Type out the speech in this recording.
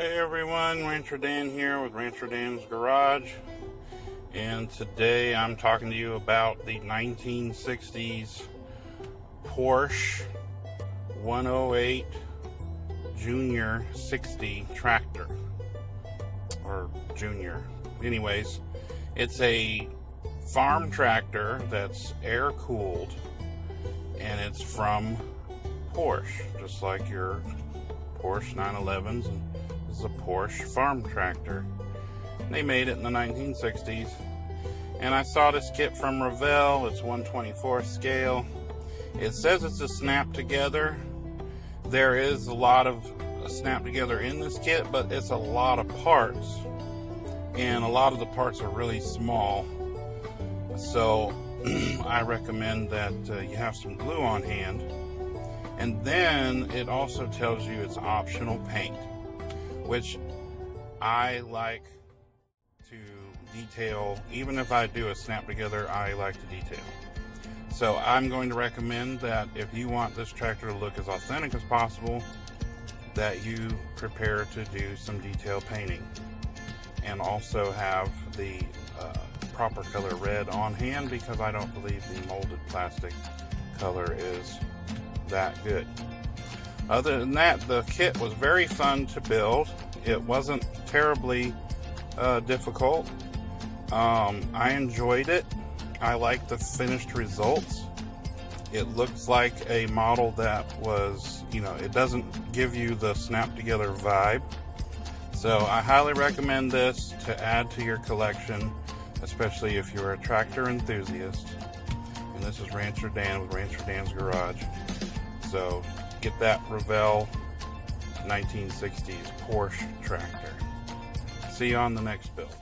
Hey everyone, Rancher Dan here with Rancher Dan's Garage. And today I'm talking to you about the 1960s Porsche 108 Junior 60 tractor. Or Junior. Anyways, it's a farm tractor that's air cooled and it's from Porsche, just like your Porsche 911s. And is a Porsche farm tractor. They made it in the 1960s. And I saw this kit from Revell. It's 124 scale. It says it's a snap together. There is a lot of snap together in this kit, but it's a lot of parts. And a lot of the parts are really small. So I recommend that uh, you have some glue on hand. And then it also tells you it's optional paint, which I like to detail. Even if I do a snap together, I like to detail. So I'm going to recommend that if you want this tractor to look as authentic as possible, that you prepare to do some detail painting and also have the uh, proper color red on hand because I don't believe the molded plastic color is that good. Other than that, the kit was very fun to build. It wasn't terribly uh, difficult. Um, I enjoyed it. I like the finished results. It looks like a model that was, you know, it doesn't give you the snap together vibe. So I highly recommend this to add to your collection, especially if you're a tractor enthusiast. And this is Rancher Dan with Rancher Dan's Garage. So get that Revell 1960s Porsche tractor. See you on the next build.